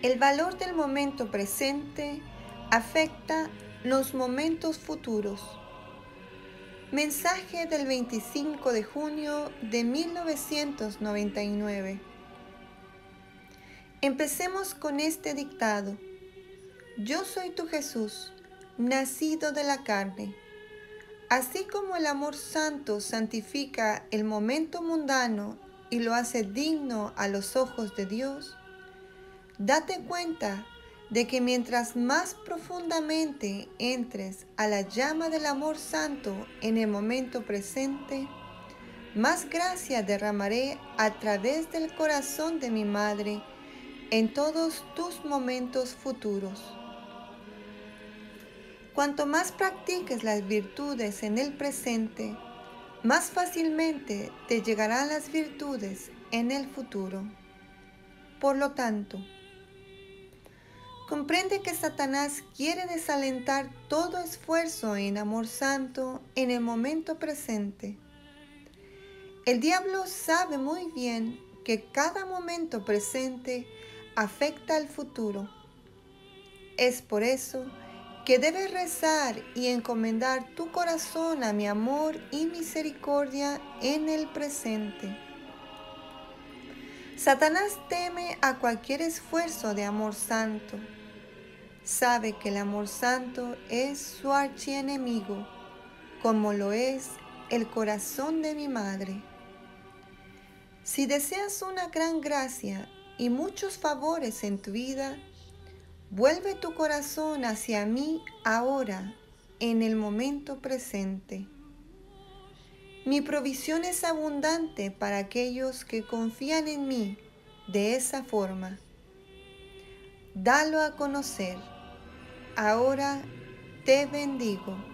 El valor del momento presente afecta los momentos futuros. Mensaje del 25 de junio de 1999. Empecemos con este dictado. Yo soy tu Jesús, nacido de la carne. Así como el amor santo santifica el momento mundano y lo hace digno a los ojos de Dios, date cuenta de que mientras más profundamente entres a la llama del amor santo en el momento presente, más gracia derramaré a través del corazón de mi madre en todos tus momentos futuros. Cuanto más practiques las virtudes en el presente, más fácilmente te llegarán las virtudes en el futuro. Por lo tanto, comprende que Satanás quiere desalentar todo esfuerzo en amor santo en el momento presente. El diablo sabe muy bien que cada momento presente afecta al futuro. Es por eso que debes rezar y encomendar tu corazón a mi amor y misericordia en el presente. Satanás teme a cualquier esfuerzo de amor santo. Sabe que el amor santo es su archienemigo, como lo es el corazón de mi madre. Si deseas una gran gracia y muchos favores en tu vida, Vuelve tu corazón hacia mí ahora, en el momento presente. Mi provisión es abundante para aquellos que confían en mí de esa forma. Dalo a conocer. Ahora te bendigo.